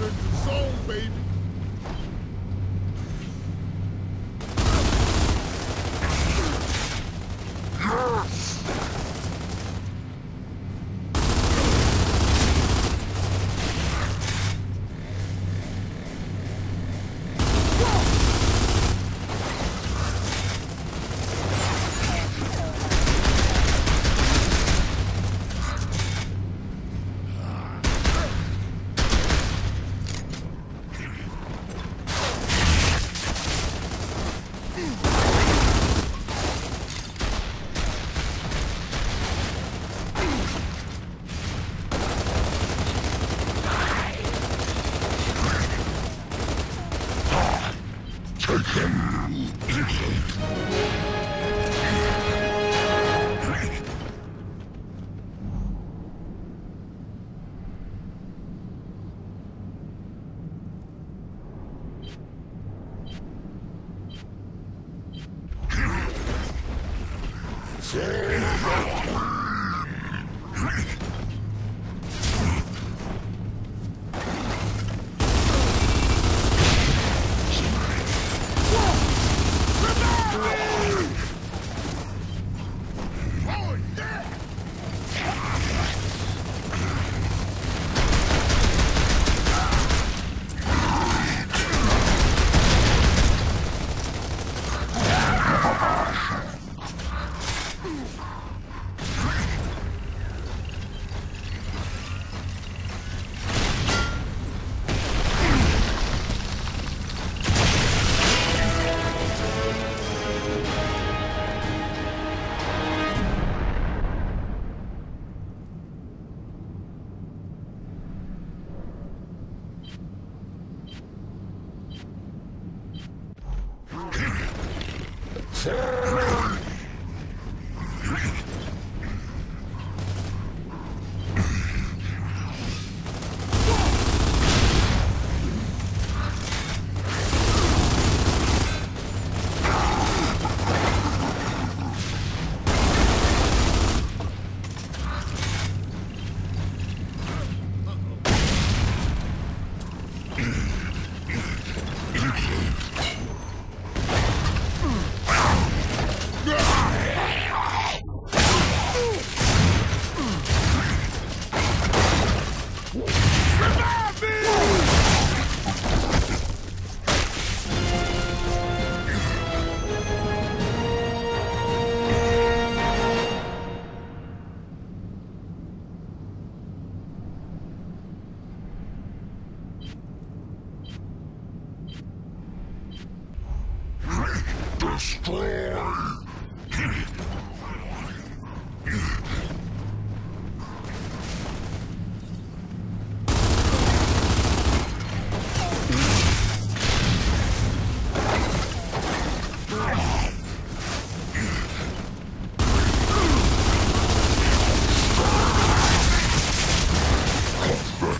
It's the zone, baby. Oh, my God. ¡Cerrar!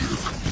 Pathetic.